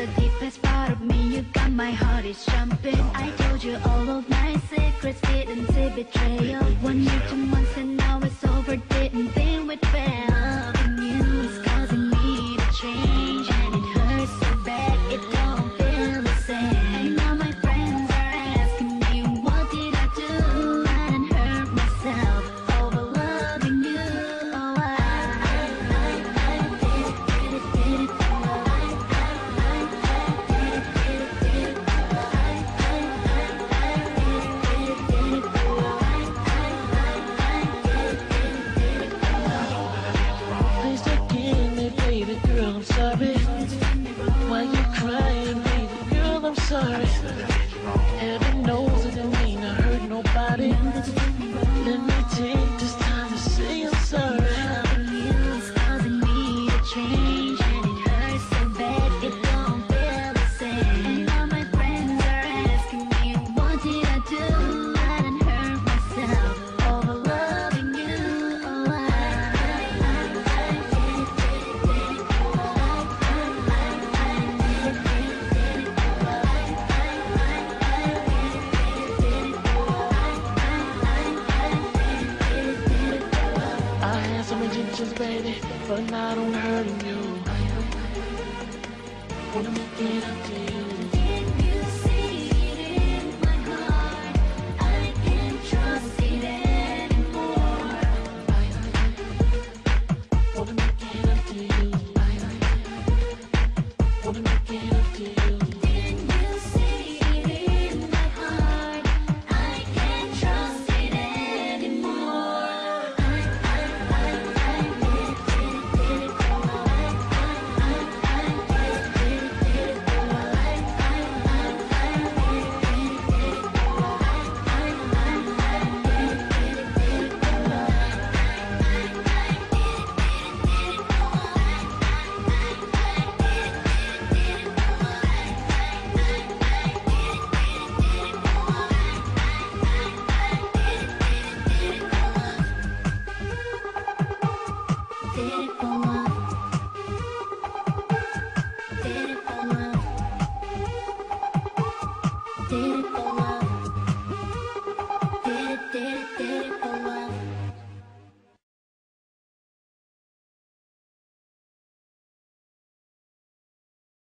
the deepest part of me. You got my heart is jumping. I told you all of my secrets Didn't see betrayal. One year, two months intentions, baby, but not on hurting you. Wanna make it up to you.